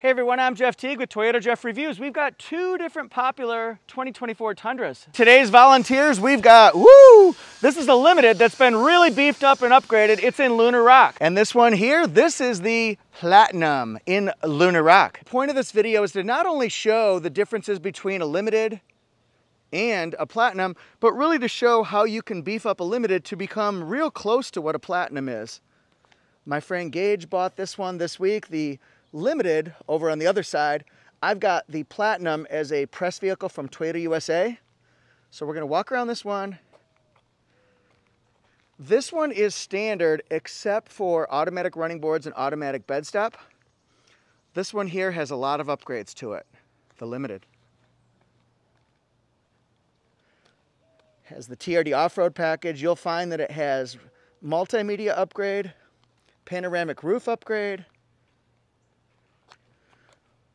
Hey everyone, I'm Jeff Teague with Toyota Jeff Reviews. We've got two different popular 2024 Tundras. Today's volunteers, we've got, woo! This is the limited that's been really beefed up and upgraded. It's in Lunar Rock. And this one here, this is the Platinum in Lunar Rock. The point of this video is to not only show the differences between a limited and a platinum, but really to show how you can beef up a limited to become real close to what a platinum is. My friend Gage bought this one this week, the Limited over on the other side, I've got the Platinum as a press vehicle from Toyota USA. So we're gonna walk around this one. This one is standard except for automatic running boards and automatic bed stop. This one here has a lot of upgrades to it, the Limited. Has the TRD off-road package. You'll find that it has multimedia upgrade, panoramic roof upgrade,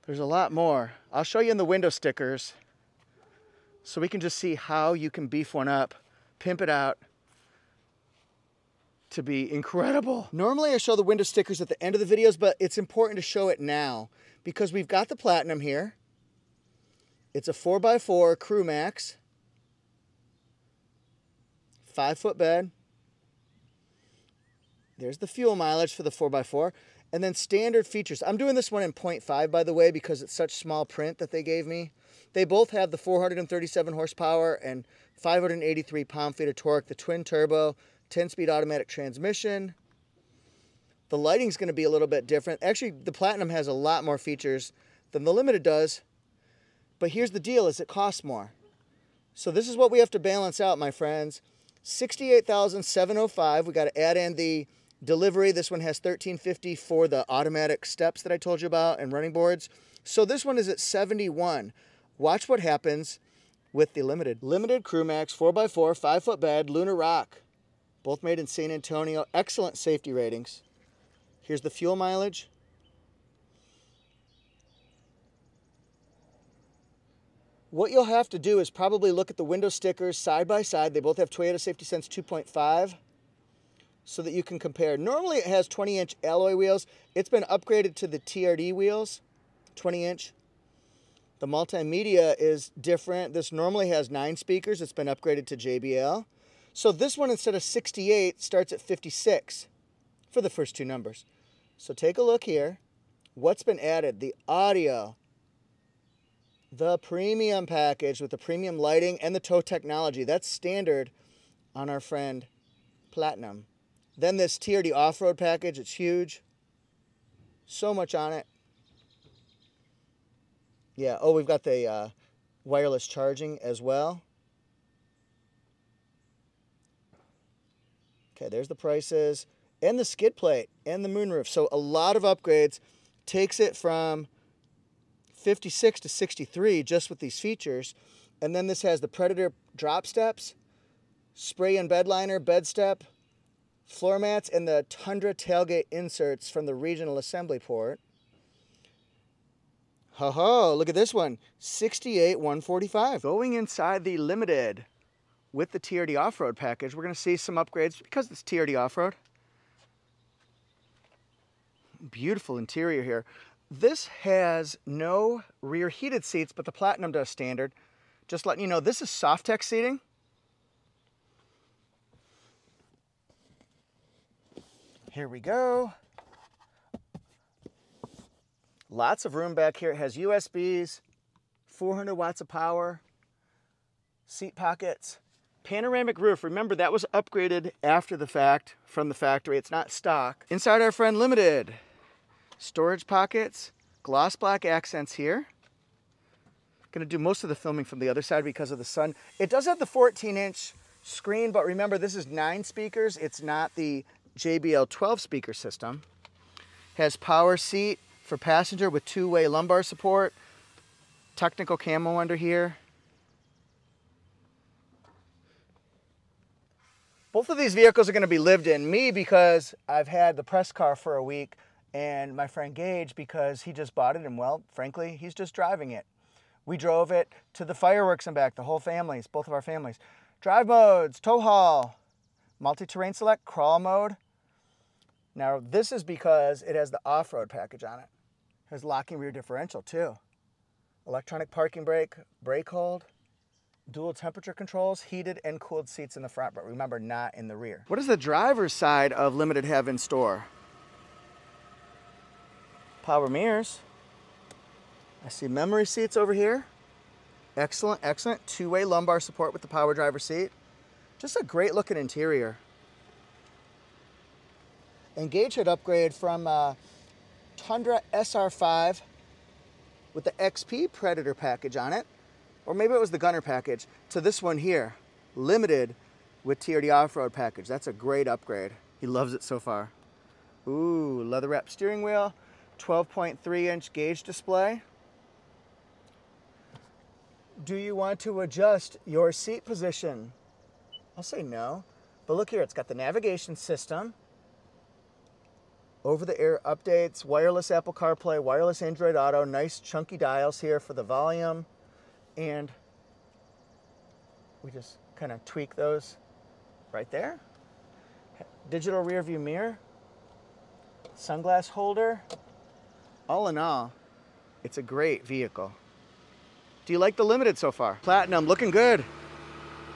there's a lot more. I'll show you in the window stickers so we can just see how you can beef one up, pimp it out to be incredible. Normally I show the window stickers at the end of the videos, but it's important to show it now because we've got the Platinum here. It's a 4x4 Crew Max, five foot bed. There's the fuel mileage for the 4x4. And then standard features. I'm doing this one in 0.5, by the way, because it's such small print that they gave me. They both have the 437 horsepower and 583 pound-feet of torque, the twin turbo, 10-speed automatic transmission. The lighting's going to be a little bit different. Actually, the Platinum has a lot more features than the Limited does. But here's the deal, is it costs more. So this is what we have to balance out, my friends. 68705 We got to add in the Delivery, this one has 1350 for the automatic steps that I told you about and running boards. So this one is at 71. Watch what happens with the limited. Limited Crew Max 4x4, 5 foot bed, Lunar Rock. Both made in San Antonio. Excellent safety ratings. Here's the fuel mileage. What you'll have to do is probably look at the window stickers side by side. They both have Toyota Safety Sense 2.5 so that you can compare. Normally it has 20 inch alloy wheels. It's been upgraded to the TRD wheels, 20 inch. The multimedia is different. This normally has nine speakers. It's been upgraded to JBL. So this one, instead of 68, starts at 56 for the first two numbers. So take a look here. What's been added? The audio, the premium package with the premium lighting and the tow technology. That's standard on our friend Platinum. Then this TRD off-road package, it's huge. So much on it. Yeah, oh, we've got the uh, wireless charging as well. Okay, there's the prices. And the skid plate and the moonroof. So a lot of upgrades. Takes it from 56 to 63 just with these features. And then this has the Predator drop steps, spray and bed liner, bed step, floor mats, and the Tundra tailgate inserts from the regional assembly port. Ho ho, look at this one, 68 145. Going inside the Limited with the TRD off-road package, we're gonna see some upgrades because it's TRD off-road. Beautiful interior here. This has no rear heated seats, but the Platinum does standard. Just letting you know, this is Softex seating. Here we go. Lots of room back here. It has USBs, 400 watts of power, seat pockets, panoramic roof. Remember, that was upgraded after the fact from the factory. It's not stock. Inside our friend Limited. Storage pockets, gloss black accents here. Gonna do most of the filming from the other side because of the sun. It does have the 14 inch screen, but remember this is nine speakers. It's not the JBL 12 speaker system. Has power seat for passenger with two-way lumbar support. Technical camo under here. Both of these vehicles are going to be lived in. Me because I've had the press car for a week and my friend Gage because he just bought it and well, frankly, he's just driving it. We drove it to the fireworks and back, the whole families, both of our families. Drive modes, tow haul, multi-terrain select, crawl mode, now this is because it has the off-road package on it. Has locking rear differential too. Electronic parking brake, brake hold, dual temperature controls, heated and cooled seats in the front, but remember not in the rear. What does the driver's side of Limited have in store? Power mirrors. I see memory seats over here. Excellent, excellent. Two-way lumbar support with the power driver seat. Just a great looking interior. Engage head upgrade from uh, Tundra SR5 with the XP Predator package on it, or maybe it was the Gunner package, to this one here, limited with TRD off-road package. That's a great upgrade. He loves it so far. Ooh, leather wrap steering wheel, 12.3 inch gauge display. Do you want to adjust your seat position? I'll say no. But look here, it's got the navigation system, over the air updates, wireless Apple CarPlay, wireless Android Auto, nice chunky dials here for the volume. And we just kind of tweak those right there. Digital rear view mirror, sunglass holder. All in all, it's a great vehicle. Do you like the Limited so far? Platinum, looking good.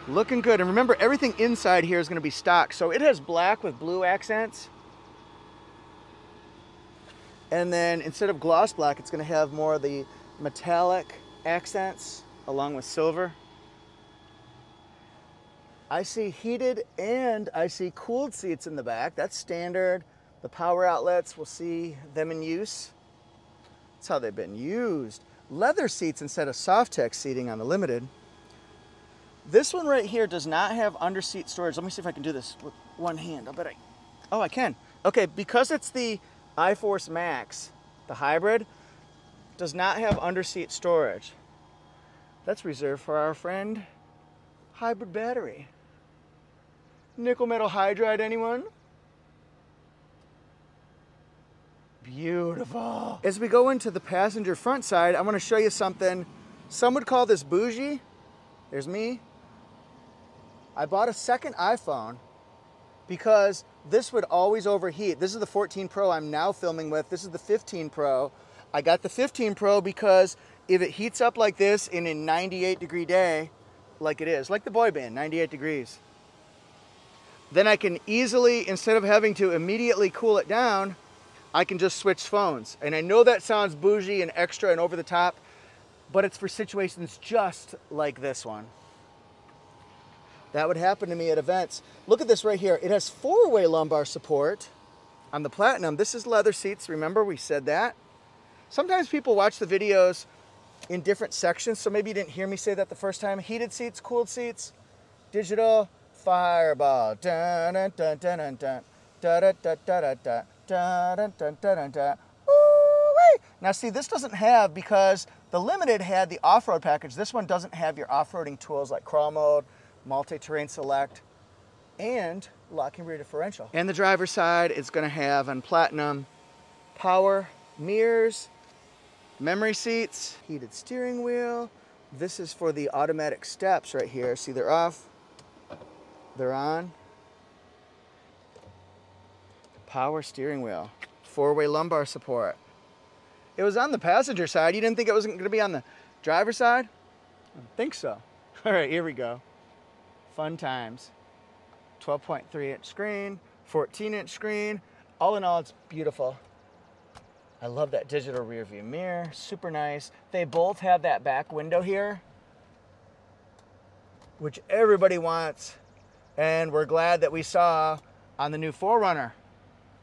Looking good. And remember, everything inside here is going to be stock. So it has black with blue accents. And then instead of gloss black, it's going to have more of the metallic accents along with silver. I see heated and I see cooled seats in the back. That's standard. The power outlets, we'll see them in use. That's how they've been used. Leather seats instead of Softex seating on the Limited. This one right here does not have under seat storage. Let me see if I can do this with one hand. I bet I, oh, I can. Okay, because it's the iForce Max, the hybrid, does not have underseat storage. That's reserved for our friend Hybrid Battery. Nickel metal hydride, anyone? Beautiful. As we go into the passenger front side, I want to show you something. Some would call this bougie. There's me. I bought a second iPhone because this would always overheat. This is the 14 Pro I'm now filming with. This is the 15 Pro. I got the 15 Pro because if it heats up like this in a 98 degree day, like it is, like the boy band, 98 degrees, then I can easily, instead of having to immediately cool it down, I can just switch phones. And I know that sounds bougie and extra and over the top, but it's for situations just like this one. That would happen to me at events. Look at this right here. It has four-way lumbar support on the Platinum. This is leather seats. Remember we said that? Sometimes people watch the videos in different sections, so maybe you didn't hear me say that the first time. Heated seats, cooled seats, digital, fireball. Dun, dun, dun, dun, dun, dun. Now see, this doesn't have, because the Limited had the off-road package, this one doesn't have your off-roading tools like crawl mode, multi-terrain select, and locking rear differential. And the driver's side is gonna have on Platinum power mirrors, memory seats, heated steering wheel. This is for the automatic steps right here. See, they're off, they're on. Power steering wheel, four-way lumbar support. It was on the passenger side. You didn't think it was gonna be on the driver's side? I think so. All right, here we go. Fun times. 12.3 inch screen, 14 inch screen. All in all, it's beautiful. I love that digital rear view mirror, super nice. They both have that back window here, which everybody wants. And we're glad that we saw on the new 4Runner.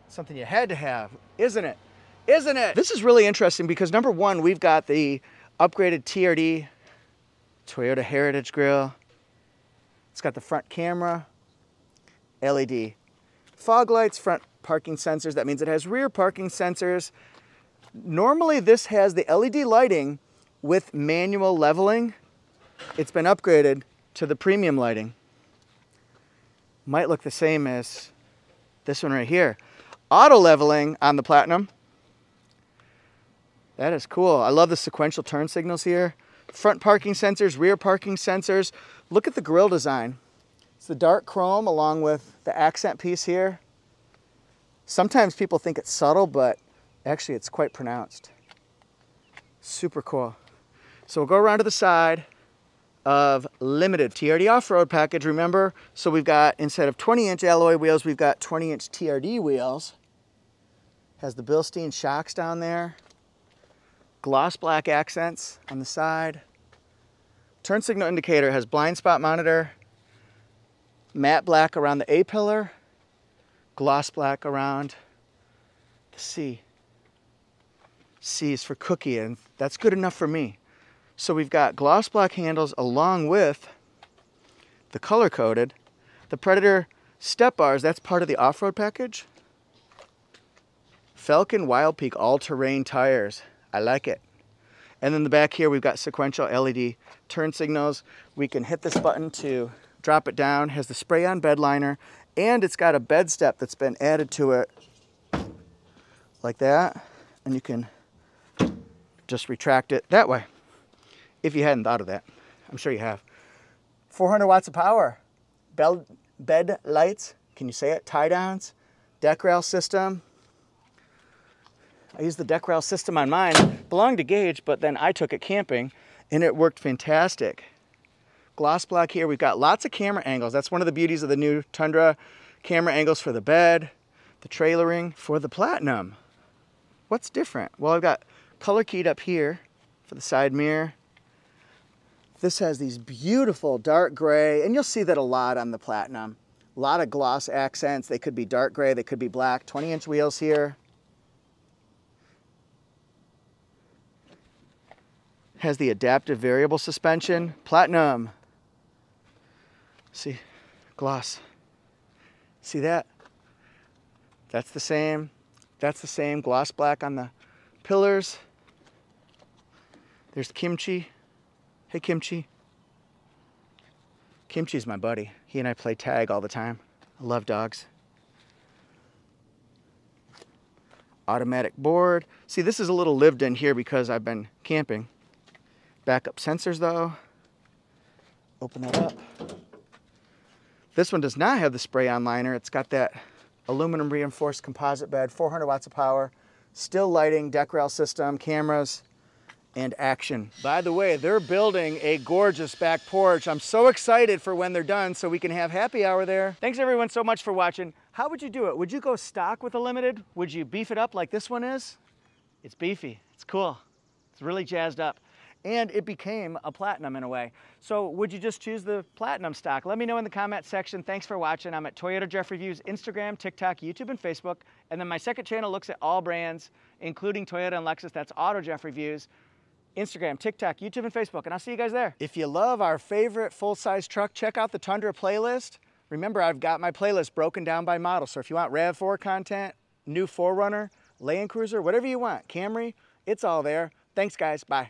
Something you had to have, isn't it? Isn't it? This is really interesting because number one, we've got the upgraded TRD Toyota Heritage Grille. It's got the front camera, LED, fog lights, front parking sensors. That means it has rear parking sensors. Normally this has the LED lighting with manual leveling. It's been upgraded to the premium lighting. Might look the same as this one right here. Auto leveling on the Platinum. That is cool. I love the sequential turn signals here. Front parking sensors, rear parking sensors. Look at the grille design. It's the dark chrome along with the accent piece here. Sometimes people think it's subtle, but actually it's quite pronounced. Super cool. So we'll go around to the side of limited TRD off-road package, remember? So we've got, instead of 20 inch alloy wheels, we've got 20 inch TRD wheels. Has the Bilstein shocks down there. Gloss black accents on the side. Turn signal indicator has blind spot monitor, matte black around the A pillar, gloss black around the C. C is for cookie, and that's good enough for me. So we've got gloss black handles along with the color coded. The Predator step bars, that's part of the off-road package. Falken Wildpeak all-terrain tires. I like it. And then the back here, we've got sequential LED turn signals. We can hit this button to drop it down. Has the spray-on bed liner, and it's got a bed step that's been added to it like that. And you can just retract it that way if you hadn't thought of that. I'm sure you have. 400 watts of power. Bed, bed lights, can you say it? Tie downs, deck rail system. I used the deck rail system on mine. Belonged to Gage, but then I took it camping and it worked fantastic. Gloss block here. We've got lots of camera angles. That's one of the beauties of the new Tundra. Camera angles for the bed, the trailering for the Platinum. What's different? Well, I've got color keyed up here for the side mirror. This has these beautiful dark gray, and you'll see that a lot on the Platinum. A lot of gloss accents. They could be dark gray, they could be black. 20 inch wheels here. Has the adaptive variable suspension. Platinum. See, gloss. See that? That's the same. That's the same. Gloss black on the pillars. There's kimchi. Hey, Kimchi. Kimchi's my buddy. He and I play tag all the time. I love dogs. Automatic board. See, this is a little lived in here because I've been camping. Backup sensors though. Open that up. This one does not have the spray-on liner. It's got that aluminum reinforced composite bed, 400 watts of power, still lighting, deck rail system, cameras, and action. By the way, they're building a gorgeous back porch. I'm so excited for when they're done so we can have happy hour there. Thanks everyone so much for watching. How would you do it? Would you go stock with a limited? Would you beef it up like this one is? It's beefy, it's cool. It's really jazzed up. And it became a platinum in a way. So would you just choose the platinum stock? Let me know in the comment section. Thanks for watching. I'm at Toyota Jeff Reviews, Instagram, TikTok, YouTube, and Facebook. And then my second channel looks at all brands, including Toyota and Lexus. That's Auto Jeff Reviews. Instagram, TikTok, YouTube, and Facebook, and I'll see you guys there. If you love our favorite full-size truck, check out the Tundra playlist. Remember, I've got my playlist broken down by model, so if you want RAV4 content, new 4Runner, Land Cruiser, whatever you want, Camry, it's all there. Thanks, guys. Bye.